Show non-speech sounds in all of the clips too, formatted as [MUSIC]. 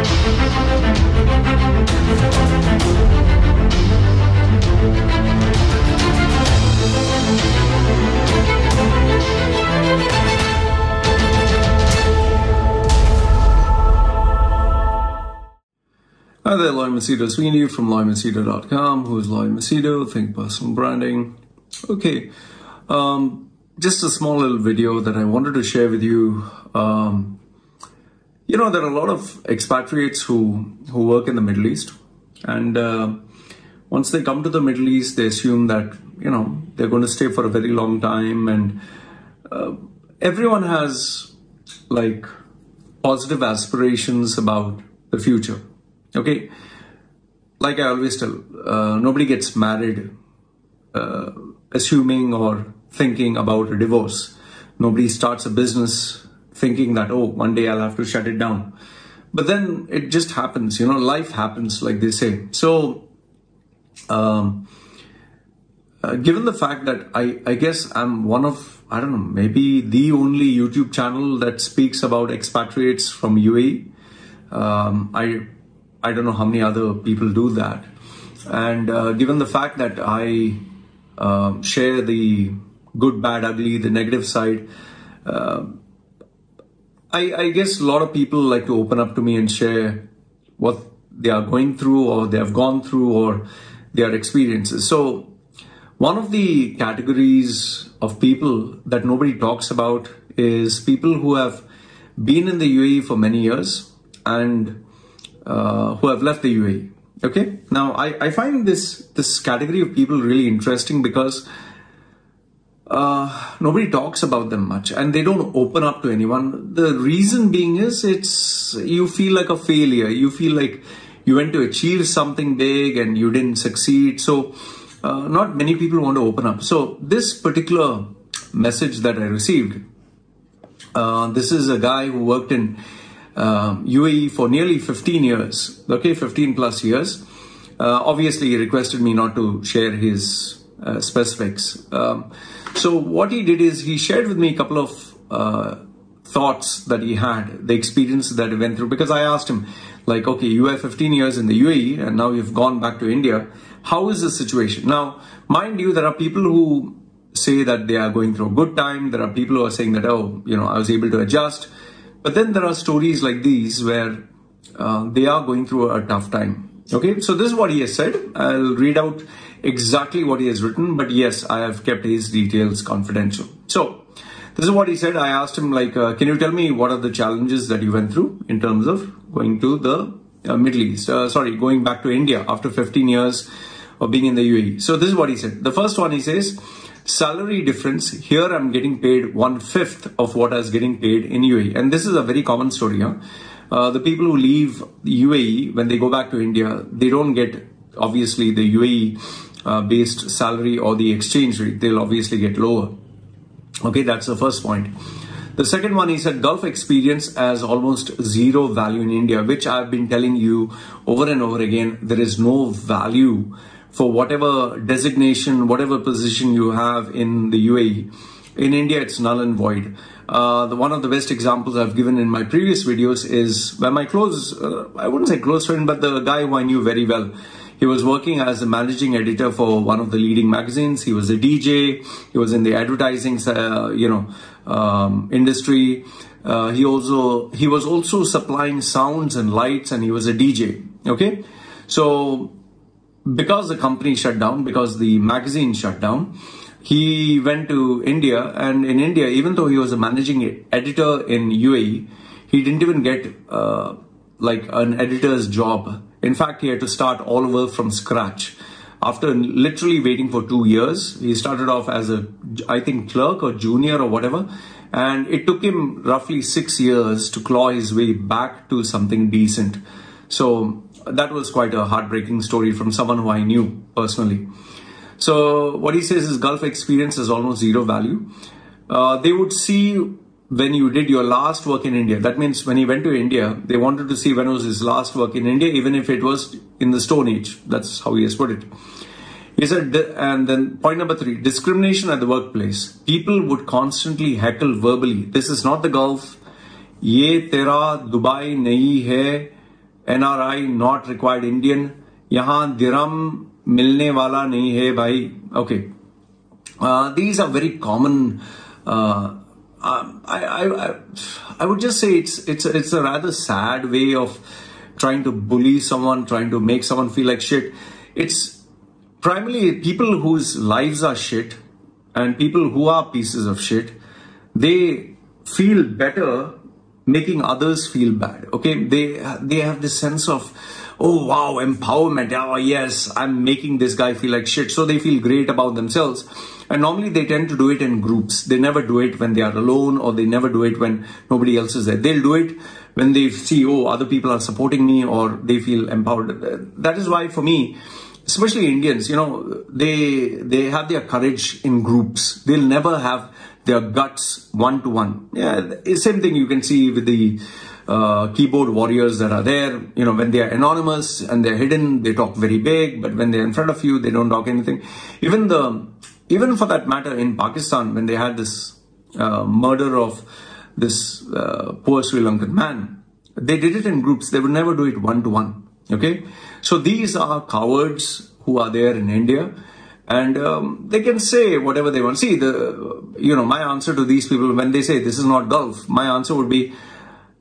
Hi there, Loy Machedo Sweeney from LoyMachedo.com. Who is Loy Machedo? Think Personal Branding. Okay, um, just a small little video that I wanted to share with you. Um, you know, there are a lot of expatriates who, who work in the Middle East. And uh, once they come to the Middle East, they assume that, you know, they're going to stay for a very long time. And uh, everyone has like positive aspirations about the future Okay, like I always tell, uh, nobody gets married uh, assuming or thinking about a divorce. Nobody starts a business thinking that, oh, one day I'll have to shut it down. But then it just happens, you know, life happens, like they say. So, um, uh, given the fact that I, I guess I'm one of, I don't know, maybe the only YouTube channel that speaks about expatriates from UAE, um, I I don't know how many other people do that. And uh, given the fact that I uh, share the good, bad, ugly, the negative side, uh, I, I, guess a lot of people like to open up to me and share what they are going through or they have gone through or their experiences. So one of the categories of people that nobody talks about is people who have been in the UAE for many years and uh, who have left the UAE. Okay, now I, I find this this category of people really interesting because uh, nobody talks about them much and they don't open up to anyone. The reason being is it's you feel like a failure. You feel like you went to achieve something big and you didn't succeed. So uh, not many people want to open up. So this particular message that I received, uh, this is a guy who worked in um, UAE for nearly 15 years, okay, 15 plus years. Uh, obviously, he requested me not to share his uh, specifics. Um, so what he did is he shared with me a couple of uh, thoughts that he had, the experience that he went through. Because I asked him, like, okay, you have 15 years in the UAE and now you've gone back to India. How is the situation? Now, mind you, there are people who say that they are going through a good time. There are people who are saying that, oh, you know, I was able to adjust. But then there are stories like these where uh, they are going through a tough time. Okay, so this is what he has said. I'll read out exactly what he has written, but yes, I have kept his details confidential. So this is what he said. I asked him like, uh, can you tell me what are the challenges that you went through in terms of going to the uh, Middle East? Uh, sorry, going back to India after 15 years of being in the UAE. So this is what he said. The first one he says, salary difference here i'm getting paid one fifth of what i was getting paid in uae and this is a very common story huh? Uh, the people who leave uae when they go back to india they don't get obviously the uae uh, based salary or the exchange rate they'll obviously get lower okay that's the first point the second one is that Gulf experience has almost zero value in India, which I've been telling you over and over again. There is no value for whatever designation, whatever position you have in the UAE. In India, it's null and void. Uh, the, one of the best examples I've given in my previous videos is when my close, uh, I wouldn't say close friend, but the guy who I knew very well. He was working as a managing editor for one of the leading magazines. He was a DJ. He was in the advertising, uh, you know, um, industry. Uh, he also he was also supplying sounds and lights, and he was a DJ. Okay, so because the company shut down, because the magazine shut down, he went to India. And in India, even though he was a managing editor in UAE, he didn't even get uh, like an editor's job. In fact, he had to start all over from scratch. After literally waiting for two years, he started off as a, I think, clerk or junior or whatever. And it took him roughly six years to claw his way back to something decent. So that was quite a heartbreaking story from someone who I knew personally. So what he says is Gulf experience has almost zero value. Uh, they would see when you did your last work in India. That means when he went to India, they wanted to see when was his last work in India, even if it was in the Stone Age. That's how he has put it. He said, and then point number three, discrimination at the workplace. People would constantly heckle verbally. This is not the Gulf. Ye tera Dubai nahi hai. NRI not required Indian. Yahan dirham milne wala nahi hai bhai. Okay. Uh, these are very common uh, um, I, I, I, I would just say it's it's it's a rather sad way of trying to bully someone, trying to make someone feel like shit. It's primarily people whose lives are shit and people who are pieces of shit. They feel better making others feel bad. Okay, they they have this sense of oh wow empowerment. Oh yes, I'm making this guy feel like shit. So they feel great about themselves. And normally they tend to do it in groups. They never do it when they are alone or they never do it when nobody else is there. They'll do it when they see, oh, other people are supporting me or they feel empowered. That is why for me, especially Indians, you know, they, they have their courage in groups. They'll never have their guts one to one. Yeah, same thing you can see with the uh, keyboard warriors that are there. You know, when they are anonymous and they're hidden, they talk very big, but when they're in front of you, they don't talk anything. Even the even for that matter, in Pakistan, when they had this uh, murder of this uh, poor Sri Lankan man, they did it in groups. They would never do it one to one. Okay, so these are cowards who are there in India, and um, they can say whatever they want. See, the you know my answer to these people when they say this is not Gulf, my answer would be,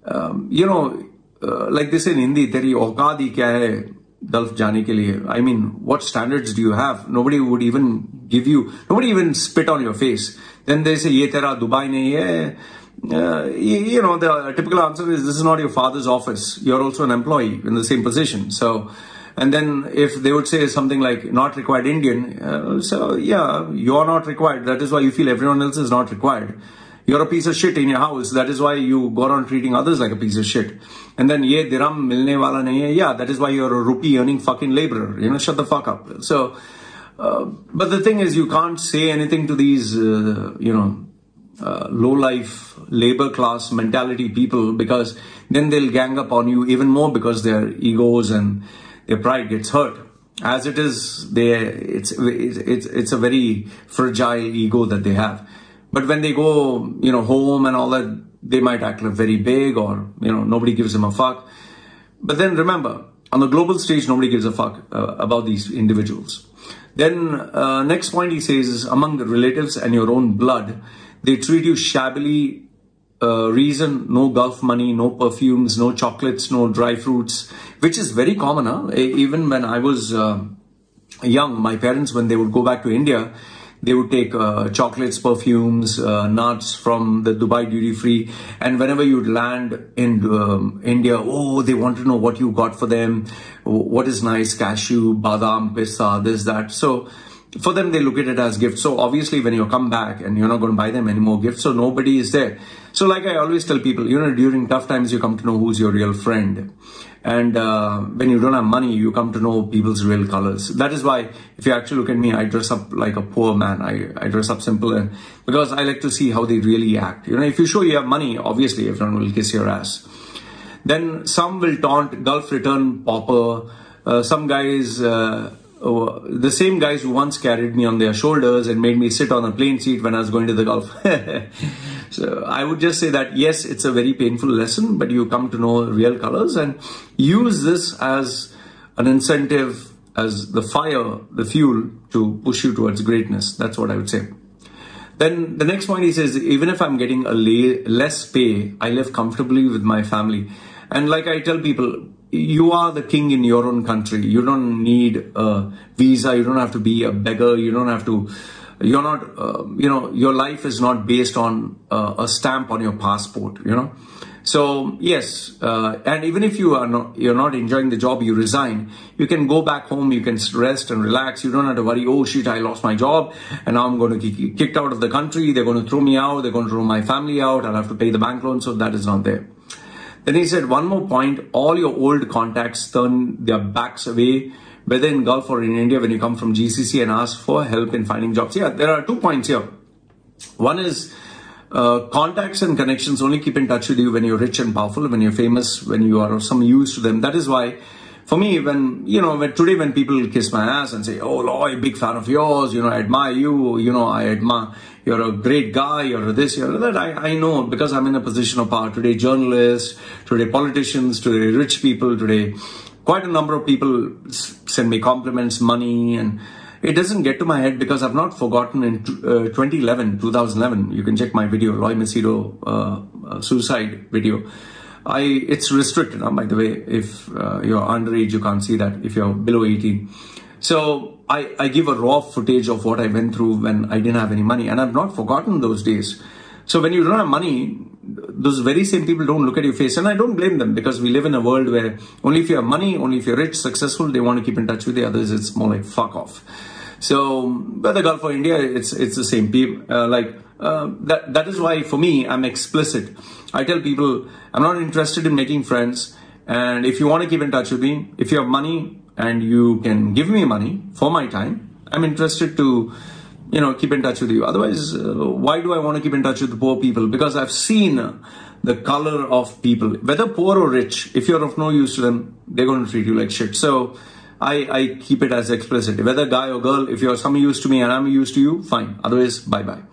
um, you know, uh, like they say in Hindi, teri aukadi kya hai Gulf jane ke liye? I mean, what standards do you have? Nobody would even give you, nobody even spit on your face. Then they say, ye tera Dubai nahi hai. Uh, you know, the typical answer is this is not your father's office. You're also an employee in the same position. So, and then if they would say something like not required Indian, uh, so yeah, you're not required. That is why you feel everyone else is not required you're a piece of shit in your house. That is why you go on treating others like a piece of shit. And then, ye dirham milne wala nahi hai. Yeah, that is why you're a rupee earning fucking laborer. You know, shut the fuck up. So, uh, but the thing is, you can't say anything to these, uh, you know, uh, low life labor class mentality people because then they'll gang up on you even more because their egos and their pride gets hurt. As it is, they it's it's it's a very fragile ego that they have. But when they go, you know, home and all that, they might act like very big or, you know, nobody gives them a fuck. But then remember, on the global stage, nobody gives a fuck uh, about these individuals. Then uh, next point he says is among the relatives and your own blood, they treat you shabbily. Uh, reason no Gulf money, no perfumes, no chocolates, no dry fruits, which is very common. Huh? Even when I was uh, young, my parents, when they would go back to India, they would take uh, chocolates, perfumes, uh, nuts from the Dubai duty free. And whenever you'd land in um, India, oh, they want to know what you got for them. What is nice? Cashew, badam, pista, this, that. So for them, they look at it as gifts. So obviously when you come back and you're not going to buy them any more gifts, so nobody is there. So like I always tell people, you know, during tough times, you come to know who's your real friend. And uh, when you don't have money, you come to know people's real colors. That is why, if you actually look at me, I dress up like a poor man. I, I dress up simple and because I like to see how they really act. You know, if you show you have money, obviously everyone will kiss your ass. Then some will taunt Gulf return pauper. Uh, some guys uh, Oh, uh, the same guys who once carried me on their shoulders and made me sit on a plane seat when I was going to the Gulf. [LAUGHS] so I would just say that yes, it's a very painful lesson, but you come to know real colors and use this as an incentive, as the fire, the fuel to push you towards greatness. That's what I would say. Then the next point he says, even if I'm getting a less pay, I live comfortably with my family. And like I tell people, you are the king in your own country. You don't need a visa. You don't have to be a beggar. You don't have to, you're not, uh, you know, your life is not based on uh, a stamp on your passport, you know. So yes, uh, and even if you are not, you're not enjoying the job, you resign. You can go back home. You can rest and relax. You don't have to worry. Oh shit, I lost my job, and now I'm going to get kicked out of the country. They're going to throw me out. They're going to throw my family out. I'll have to pay the bank loan. So that is not there. Then he said, one more point, all your old contacts turn their backs away, whether in Gulf or in India, when you come from GCC and ask for help in finding jobs. Yeah, there are two points here. One is uh, contacts and connections only keep in touch with you when you're rich and powerful, when you're famous, when you are of some use to them. That is why for me, when, you know, when today when people kiss my ass and say, oh, Loy, big fan of yours, you know, I admire you, you know, I admire you're a great guy, you're this, you're that. I, I know because I'm in a position of power. Today, journalists, today, politicians, today, rich people, today, quite a number of people send me compliments, money, and it doesn't get to my head because I've not forgotten in uh, 2011, 2011. You can check my video, Loy Machedo uh, uh, suicide video. I it's restricted, now. by the way. If uh, you're underage, you can't see that. If you're below 18, so I, I give a raw footage of what I went through when I didn't have any money, and I've not forgotten those days. So when you don't have money, those very same people don't look at your face, and I don't blame them because we live in a world where only if you have money, only if you're rich, successful, they want to keep in touch with the others. It's more like fuck off. So whether Gulf or India, it's it's the same. People uh, like uh, that. That is why for me, I'm explicit. I tell people I'm not interested in making friends, and if you want to keep in touch with me, if you have money and you can give me money for my time, I'm interested to you know keep in touch with you. Otherwise, uh, why do I want to keep in touch with the poor people? Because I've seen the color of people, whether poor or rich. If you're of no use to them, they're going to treat you like shit. So I, I keep it as explicit. Whether guy or girl, if you're some use to me and I'm used to you, fine. Otherwise, bye bye.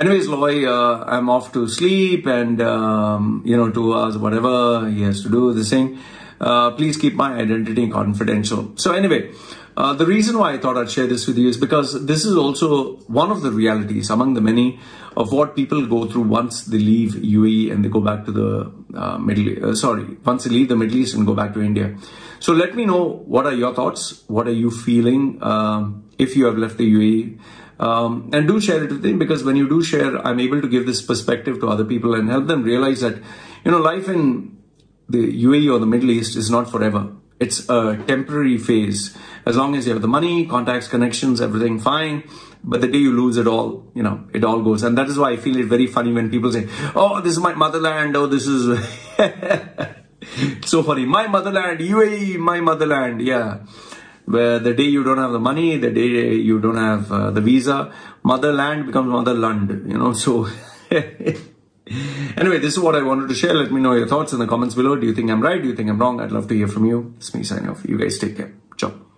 Anyways, Loy, uh, I'm off to sleep and, um, you know, two hours, whatever he has to do, this thing. Uh, please keep my identity confidential. So anyway, uh, the reason why I thought I'd share this with you is because this is also one of the realities among the many of what people go through once they leave UAE and they go back to the uh, Middle, uh, sorry, once they leave the Middle East and go back to India. So let me know what are your thoughts? What are you feeling um, if you have left the UAE? Um, and do share it with them because when you do share, I'm able to give this perspective to other people and help them realize that, you know, life in the UAE or the Middle East is not forever. It's a temporary phase. As long as you have the money, contacts, connections, everything fine. But the day you lose it all, you know, it all goes. And that is why I feel it very funny when people say, oh, this is my motherland. Oh, this is... [LAUGHS] so funny. My motherland, UAE, my motherland. Yeah. Where the day you don't have the money, the day you don't have uh, the visa, motherland becomes motherland, you know. So, [LAUGHS] anyway, this is what I wanted to share. Let me know your thoughts in the comments below. Do you think I'm right? Do you think I'm wrong? I'd love to hear from you. It's me signing off. You guys take care. Ciao.